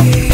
Hey.